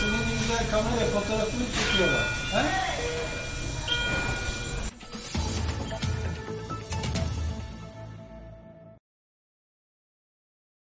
Senin yüzünden kameraya fotoğrafını çekiyorlar. He?